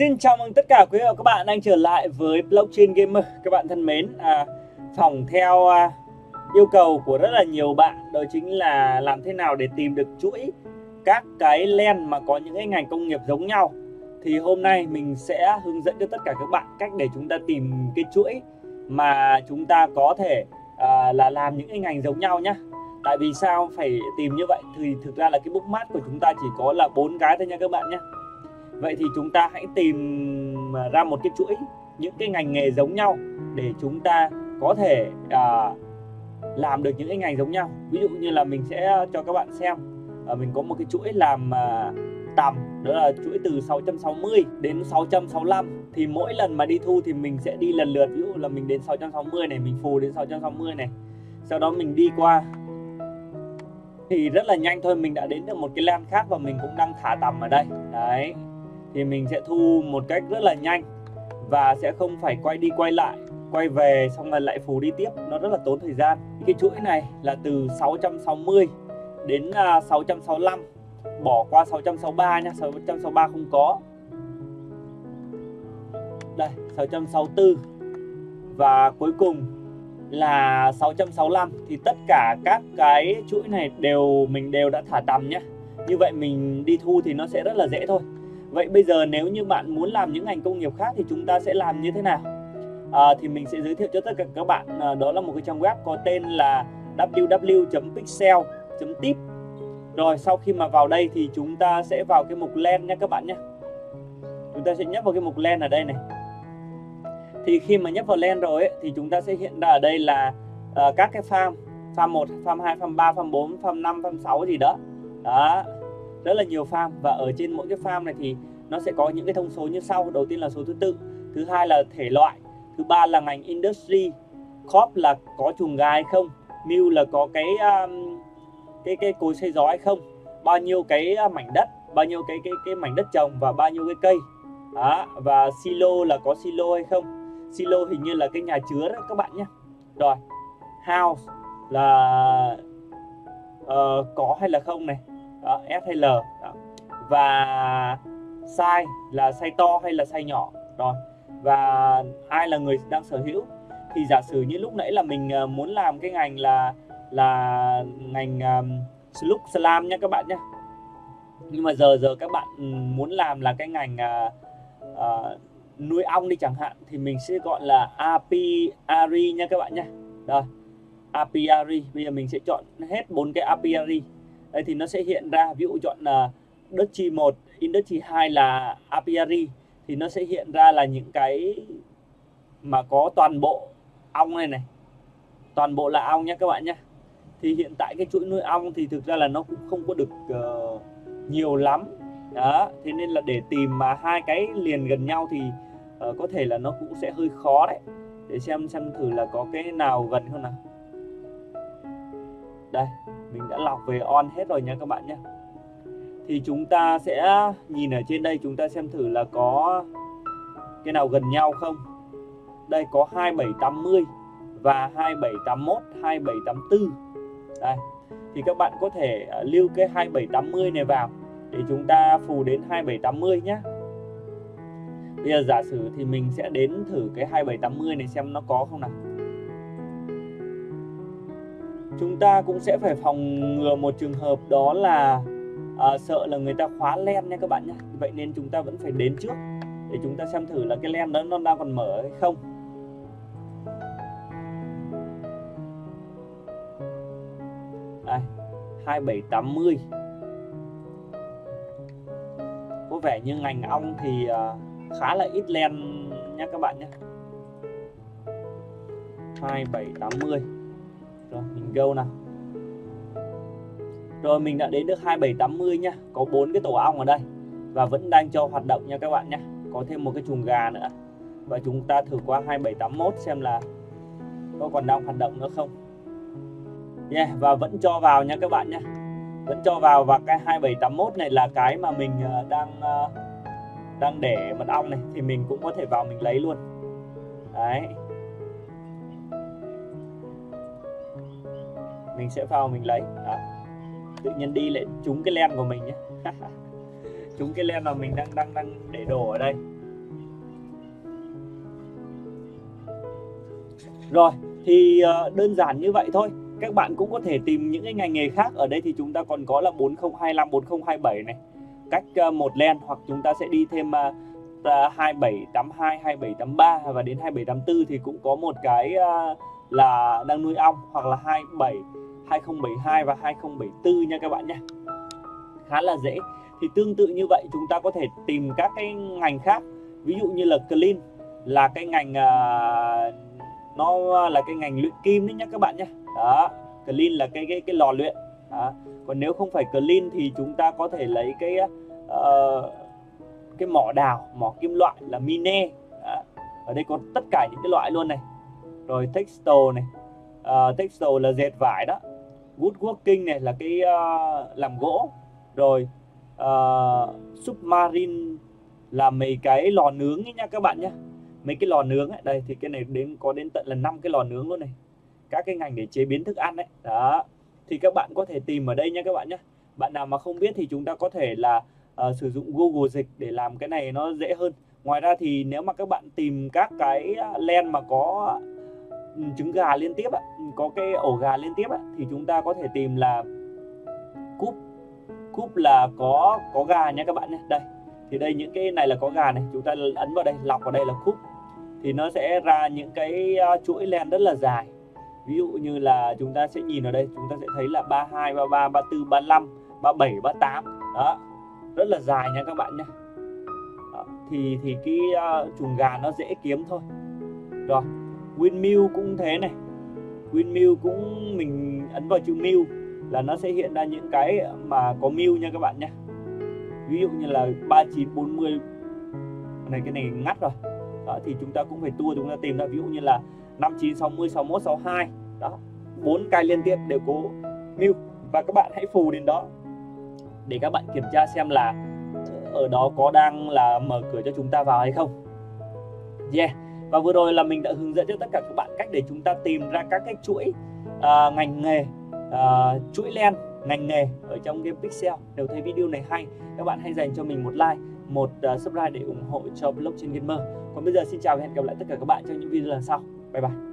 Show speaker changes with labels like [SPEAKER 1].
[SPEAKER 1] Xin chào mừng tất cả quý vị và các bạn đang trở lại với Blockchain Gamer. Các bạn thân mến, à, phỏng theo à, yêu cầu của rất là nhiều bạn Đó chính là làm thế nào để tìm được chuỗi các cái len mà có những cái ngành công nghiệp giống nhau. Thì hôm nay mình sẽ hướng dẫn cho tất cả các bạn cách để chúng ta tìm cái chuỗi mà chúng ta có thể à, là làm những cái ngành giống nhau nhé Tại vì sao phải tìm như vậy? Thì thực ra là cái bookmark của chúng ta chỉ có là bốn cái thôi nha các bạn nhé vậy thì chúng ta hãy tìm à, ra một cái chuỗi những cái ngành nghề giống nhau để chúng ta có thể à, làm được những cái ngành giống nhau. Ví dụ như là mình sẽ à, cho các bạn xem à, mình có một cái chuỗi làm à, tầm đó là chuỗi từ 660 đến 665 thì mỗi lần mà đi thu thì mình sẽ đi lần lượt. Ví dụ là mình đến 660 này mình phù đến 660 này. Sau đó mình đi qua. Thì rất là nhanh thôi mình đã đến được một cái lan khác và mình cũng đang thả tầm ở đây. Đấy thì mình sẽ thu một cách rất là nhanh và sẽ không phải quay đi quay lại, quay về xong rồi lại phù đi tiếp. Nó rất là tốn thời gian. Cái chuỗi này là từ 660 đến à, 665 bỏ qua 663 nha 663 không có. Đây 664 và cuối cùng là 665 thì tất cả các cái chuỗi này đều, mình đều đã thả tầm nhé như vậy mình đi thu thì nó sẽ rất là dễ thôi. Vậy bây giờ nếu như bạn muốn làm những ngành công nghiệp khác thì chúng ta sẽ làm như thế nào? À, thì mình sẽ giới thiệu cho tất cả các bạn à, đó là một cái trang web có tên là www.pixel.tip Rồi sau khi mà vào đây thì chúng ta sẽ vào cái mục len nha các bạn nhé. Chúng ta sẽ nhấp vào cái mục len ở đây này. Thì khi mà nhấp vào len rồi ấy, thì chúng ta sẽ hiện ra ở đây là uh, các cái farm Farm 1, farm 2, farm 3, farm 4, farm 5, farm 6 gì đó. Đó rất là nhiều farm. Và ở trên mỗi cái farm này thì nó sẽ có những cái thông số như sau. Đầu tiên là số thứ tự thứ hai là thể loại thứ ba là ngành industry crop là có chuồng gà hay không mil là có cái um, cái cái cối xây gió hay không bao nhiêu cái uh, mảnh đất bao nhiêu cái cái cái mảnh đất trồng và bao nhiêu cái cây. Đó và silo là có silo hay không. Silo hình như là cái nhà chứa đó các bạn nhé. Rồi house là uh, có hay là không này? Đó, S hay L. Đó. và size là size to hay là size nhỏ? Rồi. Và ai là người đang sở hữu? Thì giả sử như lúc nãy là mình ờ, muốn làm cái ngành là là ngành um, Slug Slam nha các bạn nhé nhưng mà giờ giờ các bạn muốn làm là cái ngành uh, uh, nuôi ong đi chẳng hạn thì mình sẽ gọi là apiary nha các bạn nhé rồi. Apiary. Bây giờ mình sẽ chọn hết bốn cái apiary đây thì nó sẽ hiện ra ví dụ chọn ờ, uh, Dutchy 1, Industry 2 là apiary thì nó sẽ hiện ra là những cái mà có toàn bộ ong này này. Toàn bộ là ong nhé các bạn nhé thì hiện tại cái chuỗi nuôi ong thì thực ra là nó cũng không có được uh, nhiều lắm. Đó thế nên là để tìm mà hai cái liền gần nhau thì uh, có thể là nó cũng sẽ hơi khó đấy. Để xem xem thử là có cái nào gần không nào đây, mình đã lọc về on hết rồi nha các bạn nhé. Thì chúng ta sẽ nhìn ở trên đây, chúng ta xem thử là có cái nào gần nhau không. Đây, có 2780 và 2781 2784 đây, thì các bạn có thể à, lưu cái 2780 này vào để chúng ta phù đến 2780 nhé. Bây giờ giả sử thì mình sẽ đến thử cái 2780 này xem nó có không nào chúng ta cũng sẽ phải phòng ngừa một trường hợp đó là à, sợ là người ta khóa len nha các bạn nhé vậy nên chúng ta vẫn phải đến trước để chúng ta xem thử là cái len đó nó đang còn mở hay không. Đây 2780 có vẻ như ngành ong thì à, khá là ít len nha các bạn nhé 2780 rồi mình go nào. Rồi mình đã đến được 2780 nha, có bốn cái tổ ong ở đây. Và vẫn đang cho hoạt động nha các bạn nhé có thêm một cái chuồng gà nữa. Và chúng ta thử qua 2781 xem là có còn đang hoạt động nữa không. Yeah, và vẫn cho vào nha các bạn nhé vẫn cho vào và cái 2781 này là cái mà mình ờ, đang ờ, đang để mật ong này. Thì mình cũng có thể vào mình lấy luôn. Đấy. mình sẽ vào, mình lấy. Đó. Tự nhiên đi lại trúng cái len của mình nhé. Trúng cái len mà mình đang đang đang để đổ ở đây. Rồi, thì ờ, đơn giản như vậy thôi. Các bạn cũng có thể tìm những cái ngành nghề khác. Ở đây thì chúng ta còn có là 4025 4027 này. Cách ờ, một len hoặc chúng ta sẽ đi thêm ờ, 2782 2783 và đến 2784 thì cũng có một cái là đang nuôi ong hoặc là 27 2072 và 2074 nha các bạn nhé. Khá là dễ. Thì tương tự như vậy chúng ta có thể tìm các cái ngành khác. Ví dụ như là clean là cái ngành uh, nó là cái ngành luyện kim đấy nhá các bạn nhé. Đó clean là cái cái cái lò luyện. Đó. còn nếu không phải clean thì chúng ta có thể lấy cái uh, cái mỏ đào mỏ kim loại là mine đó. ở đây có tất cả những cái loại luôn này. Rồi textile này. Uh, textile là dệt vải đó woodworking này là cái uh, làm gỗ. Rồi uh, submarine là mấy cái lò nướng ấy nha các bạn nhé mấy cái lò nướng ấy đây thì cái này đến có đến tận là năm cái lò nướng luôn này. Các cái ngành để chế biến thức ăn đấy đó. Thì các bạn có thể tìm ở đây nha các bạn nhé bạn nào mà không biết thì chúng ta có thể là uh, sử dụng Google dịch để làm cái này nó dễ hơn. Ngoài ra thì nếu mà các bạn tìm các cái len mà có Ừ, trứng gà liên tiếp ừ, có cái ổ gà liên tiếp thì chúng ta có thể tìm là cúp cúp là có có gà nha các bạn nhé. Đây thì đây những cái này là có gà này. Chúng ta ấn vào đây lọc vào đây là cúp. Thì nó sẽ ra những cái à, chuỗi len rất là dài. Ví dụ như là chúng ta sẽ nhìn ở đây chúng ta sẽ thấy là 32 33 34 35 37 38 đó rất là dài nha các bạn nhé. Thì thì cái uh, chuồng gà nó dễ kiếm thôi. Rồi Winmill cũng thế này. Winmill cũng mình ấn vào chữ mill là nó sẽ hiện ra những cái mà có mill nha các bạn nhé. Ví dụ như là 3940 này cái này ngắt rồi. Đó, thì chúng ta cũng phải tua chúng ta tìm ra ví dụ như là 5960 61 62 đó bốn cái liên tiếp đều có mill và các bạn hãy phù đến đó để các bạn kiểm tra xem là ở đó có đang là mở cửa cho chúng ta vào hay không. Yeah và vừa rồi là mình đã hướng dẫn cho tất cả các bạn cách để chúng ta tìm ra các cái chuỗi uh, ngành nghề uh, chuỗi len ngành nghề ở trong game pixel. Nếu thấy video này hay các bạn hãy dành cho mình một like một uh, subscribe để ủng hộ cho blockchain gamer. Còn bây giờ xin chào và hẹn gặp lại tất cả các bạn trong những video lần sau. Bye bye.